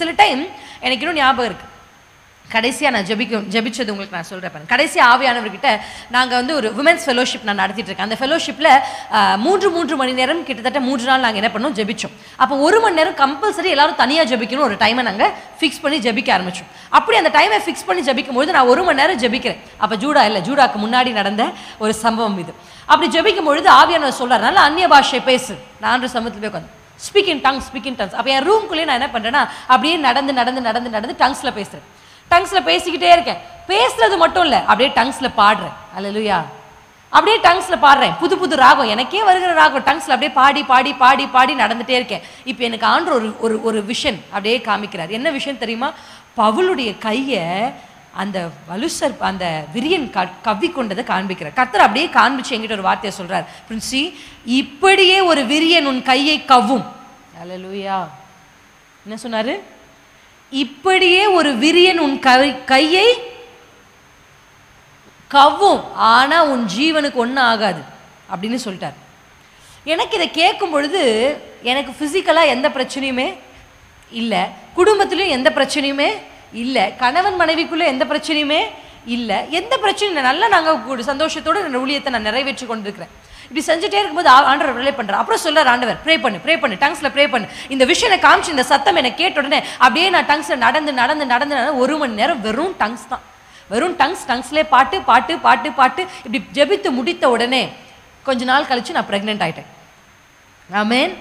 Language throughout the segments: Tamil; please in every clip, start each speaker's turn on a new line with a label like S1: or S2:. S1: சில டைம் எனக்கு இன்னும் ஞாபகம் இருக்குது கடைசியாக நான் ஜபிக்க ஜபிச்சது உங்களுக்கு நான் சொல்கிறேன் கடைசி ஆவியானவர்கிட்ட நாங்கள் வந்து ஒரு உமன்ஸ் ஃபெலோஷிப் நான் நடத்திட்டு இருக்கேன் அந்த ஃபெலோஷிப்பில் மூன்று மூன்று மணி நேரம் கிட்டத்தட்ட மூன்று நாள் நாங்கள் என்ன பண்ணோம் ஜபிச்சோம் அப்போ ஒரு மணி நேரம் கம்பல்சரி எல்லாரும் தனியாக ஜபிக்கணும் ஒரு டைமை நாங்கள் ஃபிக்ஸ் பண்ணி ஜபிக்க ஆரம்பிச்சோம் அப்படி அந்த டைமை ஃபிக்ஸ் பண்ணி பொழுது நான் ஒரு மணி நேரம் ஜபிக்கிறேன் அப்போ ஜூடா இல்லை ஜூடாக்கு முன்னாடி நடந்த ஒரு சம்பவம் இது அப்படி ஜபிக்கும் பொழுது ஆவியானவர் சொல்கிறாருனால அந்நிய பாஷையை பேசு நான் சமூகத்தில் போய் உட்காந்து speak in tongues speak in tongues அப்போ என் ரூம்குள்ளேயே நான் என்ன பண்ணுறேன்னா அப்படியே நடந்து நடந்து நடந்து நடந்து டங்ஸில் பேசுகிறேன் டங்ஸில் பேசிக்கிட்டே இருக்கேன் பேசுறது மட்டும் இல்லை அப்படியே டங்ஸில் பாடுறேன் அல்ல லூயா அப்படியே டங்ஸில் பாடுறேன் புது புது ராகம் எனக்கே வருகிற ராகம் டங்ஸில் அப்படியே பாடி பாடி பாடி பாடி நடந்துகிட்டே இருக்கேன் இப்போ எனக்கு ஆண்டு ஒரு ஒரு ஒரு விஷன் அப்படியே காமிக்கிறார் என்ன விஷயம் தெரியுமா பவுளுடைய கையை அந்த வலுசர் அந்த விரியன் க கவ்வி கொண்டதை காண்பிக்கிறார் கர்த்தர் அப்படியே காண்பிச்சு எங்கிட்ட ஒரு வார்த்தையை சொல்கிறார் பிரின்சி இப்படியே ஒரு விரியன் உன் கையை கவ்வும் அலலூயா என்ன சொன்னார் இப்படியே ஒரு விரியன் உன் கை கையை கவ்வும் ஆனால் உன் ஜீவனுக்கு ஒன்றும் ஆகாது அப்படின்னு சொல்லிட்டார் எனக்கு இதை கேட்கும் பொழுது எனக்கு ஃபிசிக்கலாக எந்த பிரச்சனையுமே இல்லை குடும்பத்துலேயும் எந்த பிரச்சனையுமே இல்லை கணவன் மனைவிக்குள்ளே எந்த பிரச்சனையுமே இல்லை எந்த பிரச்சனையும் நல்லா நாங்கள் கூடு சந்தோஷத்தோடு நான் ஊழியத்தை நான் நிறைவேற்றி கொண்டிருக்கிறேன் இப்படி செஞ்சுட்டே இருக்கும்போது ஆண்டவர் ரிலே பண்ணுறேன் அப்புறம் சொல்கிறார் ஆண்டவர் ப்ரே பண்ணு ப்ரே பண்ணு டங்ஸில் ப்ரே பண்ணு இந்த விஷயம் என்ன காமிச்சு இந்த சத்தம் எனக்கு கேட்ட உடனே அப்படியே நான் டங்ஸில் நடந்து நடந்து நடந்து நடந்து ஒரு மணி நேரம் வெறும் டங்ஸ் தான் வெறும் டங்ஸ் டங்ஸ்லேயே பாட்டு பாட்டு பாட்டு பாட்டு இப்படி ஜெபித்து முடித்த உடனே கொஞ்ச நாள் கழித்து நான் ப்ரெக்னென்ட் ஆகிட்டேன் ஆமேன்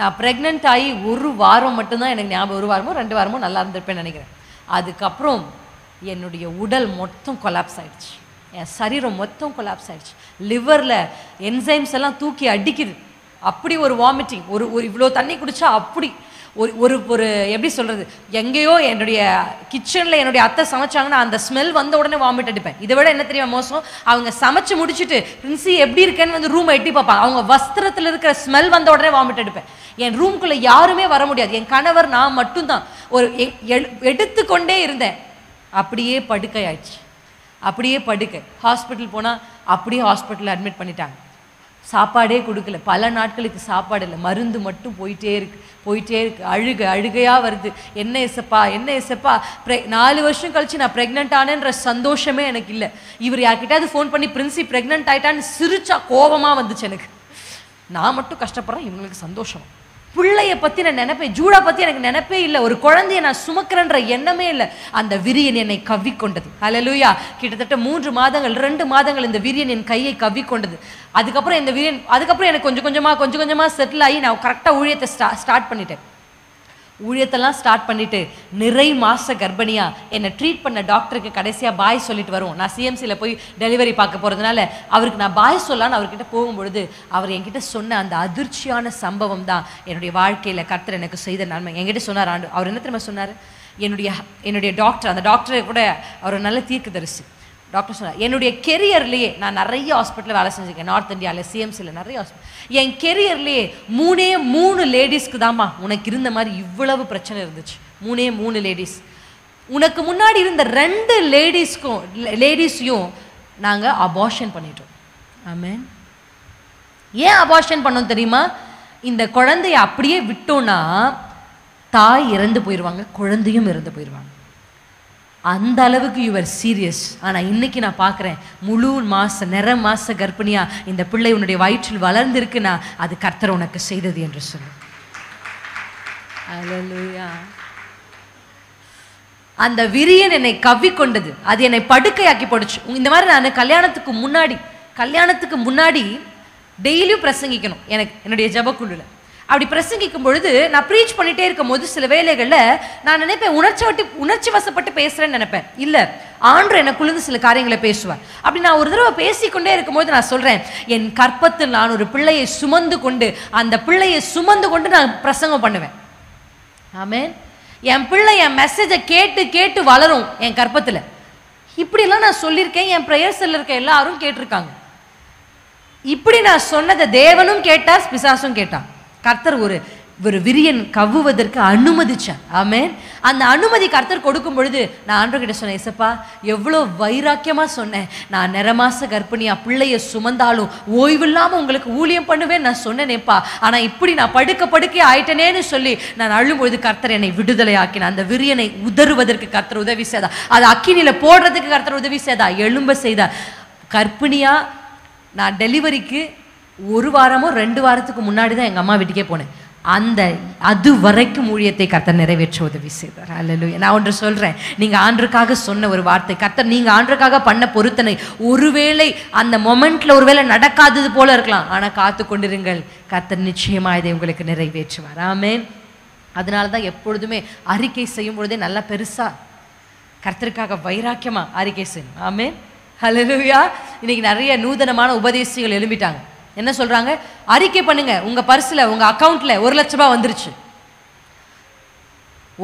S1: நான் ப்ரெக்னென்ட் ஆகி ஒரு வாரம் மட்டும்தான் எனக்கு ஞாபகம் ஒரு வாரமோ ரெண்டு வாரமோ நல்லா இருந்திருப்பேன்னு நினைக்கிறேன் அதுக்கப்புறம் என்னுடைய உடல் மொத்தம் கொலாப்ஸ் ஆகிடுச்சு என் சரீரம் மொத்தம் கொலாப்ஸ் ஆகிடுச்சு லிவரில் என்சைம்ஸ் எல்லாம் தூக்கி அடிக்குது அப்படி ஒரு வாமிட்டிங் ஒரு ஒரு இவ்வளோ தண்ணி குடித்தா அப்படி ஒரு ஒரு ஒரு எப்படி சொல்கிறது எங்கேயோ என்னுடைய கிச்சனில் என்னுடைய அத்தை சமைச்சாங்கன்னா அந்த ஸ்மெல் வந்த உடனே வாமிட் அடிப்பேன் இதை விட என்ன தெரியுமா மோசம் அவங்க சமைச்சு முடிச்சுட்டு பிரின்சி எப்படி இருக்கேன்னு வந்து ரூமை எட்டி பார்ப்பாங்க அவங்க வஸ்திரத்தில் இருக்கிற ஸ்மெல் வந்த உடனே வாமிட் அடிப்பேன் என் ரூம்குள்ளே யாருமே வர முடியாது என் கணவர் நான் மட்டும்தான் ஒரு எடுத்துக்கொண்டே இருந்தேன் அப்படியே படுக்கை ஆயிடுச்சு அப்படியே படுக்கை ஹாஸ்பிட்டல் போனால் அப்படியே ஹாஸ்பிட்டலில் அட்மிட் பண்ணிட்டாங்க சாப்பாடே கொடுக்கல பல நாட்களுக்கு சாப்பாடு இல்லை மருந்து மட்டும் போயிட்டே இருக்கு போயிட்டே இருக்கு அழுக அழுகையாக வருது என்ன எசப்பா என்ன எசப்பா ப்ரெ நாலு வருஷம் கழிச்சு நான் ப்ரெக்னென்ட் ஆனேன்ற சந்தோஷமே எனக்கு இல்லை இவர் யார்கிட்டயாவது ஃபோன் பண்ணி பிரின்சி ப்ரெக்னென்ட் ஆயிட்டான்னு சிரிச்சா கோபமாக வந்துச்சு எனக்கு நான் மட்டும் கஷ்டப்படுறேன் இவங்களுக்கு சந்தோஷம் பிள்ளைய நான் நினப்பேன் ஜூடா பற்றி எனக்கு நினைப்பே இல்லை ஒரு குழந்தைய நான் சுமக்கிறேன்ற எண்ணமே இல்லை அந்த விரியன் என்னை கவ்விக்கொண்டது அலலுயா கிட்டத்தட்ட மூன்று மாதங்கள் ரெண்டு மாதங்கள் இந்த விரியன் என் கையை கவ்விக்கொண்டது அதுக்கப்புறம் இந்த விரியன் அதுக்கப்புறம் எனக்கு கொஞ்சம் கொஞ்சமாக கொஞ்சம் கொஞ்சமாக செட்டில் ஆகி நான் கரெக்டாக ஊழியத்தை ஸ்டா ஸ்டார்ட் பண்ணிட்டேன் ஊழியத்தெல்லாம் ஸ்டார்ட் பண்ணிவிட்டு நிறை மாச கர்ப்பிணியாக என்னை ட்ரீட் பண்ண டாக்டருக்கு கடைசியாக பாய் சொல்லிட்டு வரும் நான் சிஎம்சியில் போய் டெலிவரி பார்க்க போகிறதுனால அவருக்கு நான் பாய் சொல்லான்னு அவர்கிட்ட போகும்பொழுது அவர் என்கிட்ட சொன்ன அந்த அதிர்ச்சியான சம்பவம் தான் என்னுடைய வாழ்க்கையில் கர்த்தர் எனக்கு செய்த நன்மை என்கிட்ட சொன்னார் ஆண்டு அவர் என்ன திரும்ப சொன்னார் என்னுடைய என்னுடைய டாக்டர் அந்த டாக்டரை கூட அவர் நல்ல தீர்க்கு தரிசி டாக்டர் சொன்னார் என்னுடைய கெரியர்லேயே நான் நிறைய ஹாஸ்பிட்டலில் வேலை செஞ்சுருக்கேன் நார்த் இந்தியாவில் சிஎம்சியில் நிறைய ஹாஸ்பிட்டல் என் கெரியர்லேயே மூணே மூணு லேடிஸ்க்கு தாம்மா உனக்கு இருந்த மாதிரி இவ்வளவு பிரச்சனை இருந்துச்சு மூணே மூணு லேடிஸ் உனக்கு முன்னாடி இருந்த ரெண்டு லேடிஸ்க்கும் லேடிஸையும் நாங்கள் அபார்ஷன் பண்ணிட்டோம் ஆமேன் ஏன் அபார்ஷன் பண்ணோம் தெரியுமா இந்த குழந்தைய அப்படியே விட்டோன்னா தாய் இறந்து போயிடுவாங்க குழந்தையும் இறந்து போயிடுவாங்க அந்த அளவுக்கு யுவர் சீரியஸ் ஆனால் இன்னைக்கு நான் பார்க்குறேன் முழு மாச நிற மாச கர்ப்பிணியாக இந்த பிள்ளை உன்னுடைய வயிற்றில் வளர்ந்துருக்குன்னா அது கர்த்தர் உனக்கு செய்தது என்று சொல்லு அந்த விரியன் என்னை கவ்விக்கொண்டது அது என்னை படுக்கையாக்கி போடுச்சு இந்த மாதிரி நான் கல்யாணத்துக்கு முன்னாடி கல்யாணத்துக்கு முன்னாடி டெய்லியும் பிரசங்கிக்கணும் எனக்கு என்னுடைய ஜபக்குழுவில் அப்படி பிரசங்கிக்கும் பொழுது நான் ப்ரீச் பண்ணிட்டே இருக்கும் போது சில வேலைகளில் நான் நினைப்பேன் உணர்ச்சி வட்டி உணர்ச்சி வசப்பட்டு பேசுகிறேன்னு நினைப்பேன் இல்லை ஆண்டு எனக்குள்ளேருந்து சில காரியங்களை பேசுவார் அப்படி நான் ஒரு தடவை பேசிக்கொண்டே இருக்கும்போது நான் சொல்கிறேன் என் கற்பத்தில் நான் ஒரு பிள்ளையை சுமந்து கொண்டு அந்த பிள்ளையை சுமந்து கொண்டு நான் பிரசங்கம் பண்ணுவேன் ஆமே என் பிள்ளை என் மெசேஜை கேட்டு கேட்டு வளரும் என் கற்பத்தில் இப்படிலாம் நான் சொல்லியிருக்கேன் என் ப்ரேயர்ஸில் இருக்க எல்லாரும் கேட்டிருக்காங்க இப்படி நான் சொன்னதை தேவனும் கேட்டார் பிசாசும் கேட்டான் கர்த்தர் ஒரு ஒரு விரியன் கவ்வுவதற்கு அனுமதிச்சார் ஆமேன் அந்த அனுமதி கர்த்தர் கொடுக்கும் பொழுது நான் ஆண்டவர்கிட்ட சொன்னேன் இசப்பா எவ்வளோ வைராக்கியமாக சொன்னேன் நான் நிறமாச கர்ப்பிணியாக பிள்ளைய சுமந்தாலும் ஓய்வில்லாமல் உங்களுக்கு ஊழியம் பண்ணுவேன் நான் சொன்னேனேப்பா ஆனால் இப்படி நான் படுக்க படுக்கே ஆயிட்டனேன்னு சொல்லி நான் அழும்பொழுது கர்த்தர் என்னை விடுதலை ஆக்கினேன் அந்த விரியனை உதறுவதற்கு கர்த்தர் உதவி செய்தா அது அக்கினியில் போடுறதுக்கு கர்த்தர் உதவி செய்தா எலும்ப செய்தா கர்ப்பிணியாக நான் டெலிவரிக்கு ஒரு வாரமோ ரெண்டு வாரத்துக்கு முன்னாடி தான் எங்கள் அம்மா வீட்டுக்கே போனேன் அந்த அது வரைக்கும் ஊழியத்தை கர்த்தர் நிறைவேற்ற உதவி செய்தார் அல்லலு நான் ஒன்று சொல்கிறேன் நீங்கள் ஆண்டுக்காக சொன்ன ஒரு வார்த்தை கர்த்தர் நீங்கள் ஆண்டுக்காக பண்ண பொருத்தனை ஒருவேளை அந்த மொமெண்ட்டில் ஒருவேளை நடக்காதது போல இருக்கலாம் ஆனால் காத்து கொண்டிருங்கள் கர்த்தர் நிச்சயமாக இதை உங்களுக்கு நிறைவேற்றுவார் ஆமே அதனால தான் எப்பொழுதுமே அறிக்கை செய்யும் பொழுதே நல்லா பெருசாக கர்த்தருக்காக வைராக்கியமாக அறிக்கை செய்யணும் ஆமே ஹலலுயா இன்றைக்கி நிறைய நூதனமான உபதேசிகள் எழும்பிட்டாங்க என்ன சொல்கிறாங்க அறிக்கை பண்ணுங்க உங்கள் பர்ஸில் உங்கள் அக்கௌண்ட்டில் ஒரு லட்ச ரூபா வந்துருச்சு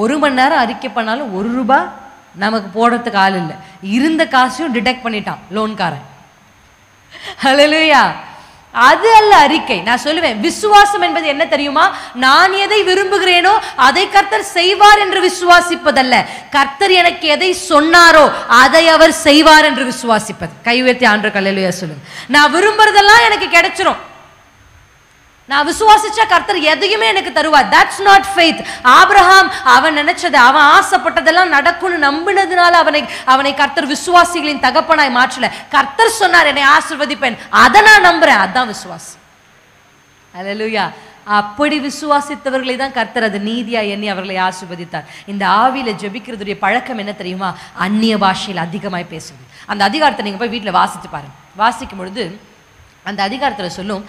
S1: ஒரு மணி நேரம் அறிக்கை பண்ணாலும் ஒரு ரூபா நமக்கு போடுறதுக்கு ஆள் இல்லை இருந்த காசையும் டிடெக்ட் பண்ணிட்டான் லோன்காரன் ஹலோ அது அல்ல அறிக்கை நான் சொல்லுவேன் விசுவாசம் என்பது என்ன தெரியுமா நான் எதை விரும்புகிறேனோ அதை கர்த்தர் செய்வார் என்று விசுவாசிப்பதல்ல கர்த்தர் எனக்கு எதை சொன்னாரோ அதை அவர் செய்வார் என்று விசுவாசிப்பது கை உயர்த்தி ஆண்டு கலையிலேயே சொல்லுங்க நான் விரும்புறதெல்லாம் எனக்கு கிடைச்சிரும் நான் விசுவாசிச்சா கர்த்தர் எதையுமே எனக்கு தருவா தட்ஸ் நாட் ஃபெய்த் ஆப்ரஹாம் அவன் நினைச்சது அவன் ஆசைப்பட்டதெல்லாம் நடக்கும்னு நம்பினதுனால அவனை அவனை கர்த்தர் விசுவாசிகளின் தகப்பனாய் மாற்றல கர்த்தர் சொன்னார் என்னை ஆசிர்வதிப்பேன் அதை நான் நம்புறேன் அதான் விசுவாசம் அலலுயா அப்படி விசுவாசித்தவர்களை தான் கர்த்தர் அது நீதியா எண்ணி அவர்களை ஆசிர்வதித்தார் இந்த ஆவியில ஜெபிக்கிறதுடைய பழக்கம் என்ன தெரியுமா அந்நிய பாஷையில் அதிகமாய் பேசுது அந்த அதிகாரத்தை நீங்கள் போய் வீட்டில் வாசித்து பாருங்க வாசிக்கும் பொழுது அந்த அதிகாரத்தில் சொல்லும்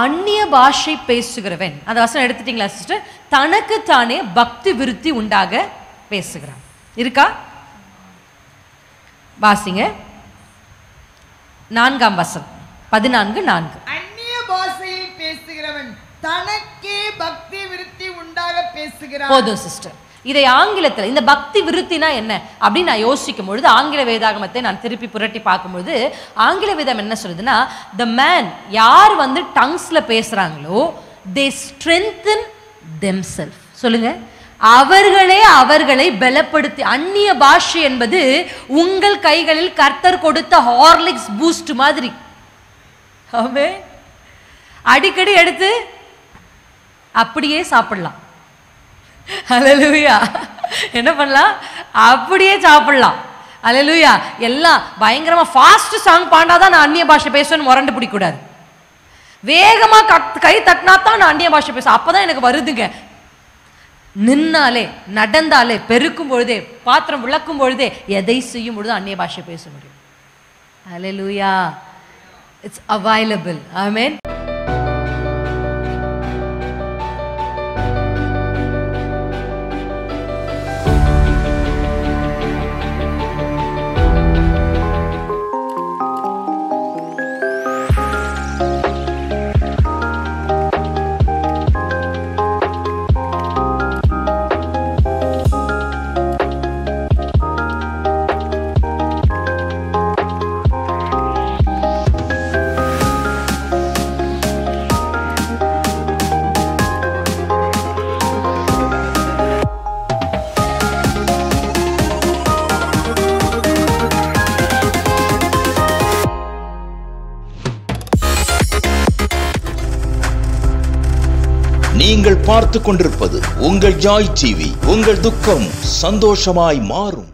S1: அந்நிய பாஷை பேசுகிறவன் அந்த வசனம் எடுத்துட்டீங்களா சிஸ்டர் தனக்கு தானே பக்தி விருத்தி உண்டாக பேசுகிறான் இருக்கா வாசிங்க நான்காம் வசம் பதினான்கு நான்கு அந்நிய பாஷையில் பேசுகிறவன் தனக்கே பக்தி விருத்தி உண்டாக பேசுகிறான் போதும் சிஸ்டர் இதை ஆங்கிலத்தில் இந்த பக்தி விருத்தினா என்ன அப்படின்னு நான் யோசிக்கும் பொழுது ஆங்கில வேதாகமத்தை நான் திருப்பி புரட்டி பார்க்கும்பொழுது ஆங்கில வேதம் என்ன சொல்லுதுன்னா த மேன் யார் வந்து டங்ஸில் பேசுகிறாங்களோ தே ஸ்ட்ரென்தன் தெம் செல்ஃப் சொல்லுங்க அவர்களே அவர்களை பலப்படுத்தி அந்நிய பாஷை என்பது உங்கள் கைகளில் கர்த்தர் கொடுத்த ஹார்லிக்ஸ் பூஸ்ட் மாதிரி அடிக்கடி எடுத்து அப்படியே சாப்பிடலாம் அலலுயா என்ன பண்ணலாம் அப்படியே சாப்பிடலாம் அலலுயா எல்லாம் பயங்கரமாக ஃபாஸ்ட் சாங் பாண்டா தான் நான் அந்நிய பாஷை பேசணும்னு முரண்டு பிடிக்கூடாது வேகமாக கத் கை தட்டினா தான் நான் அந்நிய பாஷை பேசுவேன் அப்போ தான் எனக்கு வருதுங்க நின்னாலே நடந்தாலே பெருக்கும் பொழுதே பாத்திரம் விளக்கும் பொழுதே எதை செய்யும் பொழுது அந்நிய பாஷை பேச முடியும் அலலுயா இட்ஸ் அவைலபிள் ஐ மீன் நீங்கள் பார்த்து கொண்டிருப்பது உங்கள் ஜாய் டிவி உங்கள் துக்கம் சந்தோஷமாய் மாறும்